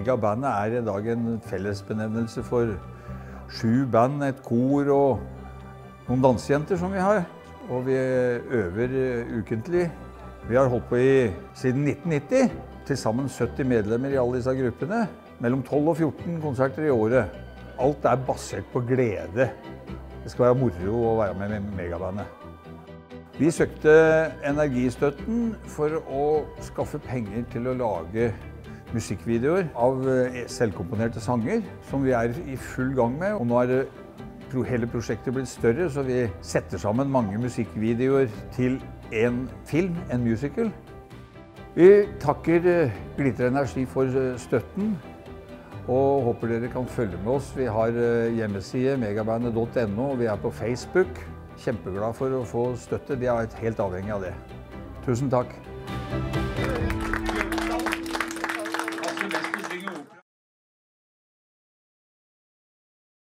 Megabandet er i dag en fellesbenevnelse for sju band, et kor og noen dansejenter som vi har. Og vi øver eh, ukentlig. Vi har holdt på i, siden 1990. Til sammen 70 medlemmer i alle disse gruppene. Mellom 12 og 14 konserter i året. Alt er basert på glede. Det skal være moro å være med i Megabandet. Vi søkte Energistøtten for å skaffe penger til å lage musikkvideoer av eh, selvkomponerte sanger, som vi er i full gang med. Og nå er det hele prosjektet blitt større, så vi setter sammen mange musikkvideoer til en film, en musical. Vi takker eh, Glitter Energi for eh, støtten, og håper dere kan følge med oss. Vi har hjemmeside megabandet.no, og vi er på Facebook. Kjempeglad for å få støtte. De er helt avhengig av det. Tusen takk.